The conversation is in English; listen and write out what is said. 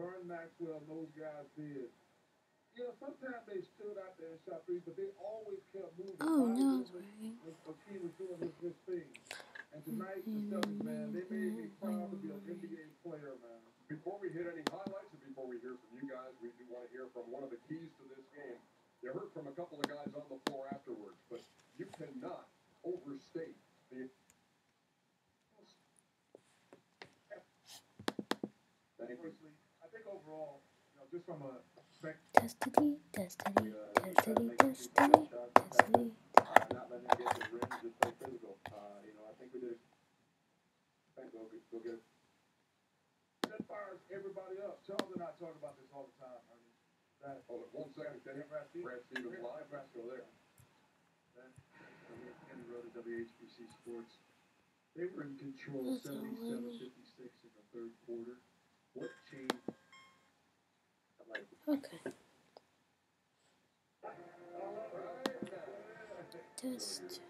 Vern Maxwell and those guys did. You know, sometimes they stood out there and shot threes, but they always kept moving. Oh no, was- sorry. was Hakeem was doing his, his thing. And mm-hmm. tonight, the Celtics, man, they made me proud to be an NBA player, man. Before we hit any highlights and before we hear from you guys, we do want to hear from one of the keys to this game. You heard from a couple of guys on the floor afterwards, but you cannot overstate the. Thank you. Personally, think overall, you know, just from a Destiny, destiny, destiny, destiny, destiny. uh, not letting him get to the rim, just play physical. Uh, you know, I think we did. I think go get, go get. that fires everybody up. Charles and I talk about this all the time. I mean, that, Hold it one second, Brad Stevens. Live. Brad Let's go there. that. Kenny wrote at WHBC Sports. They were in control That's 77 Okay. Over.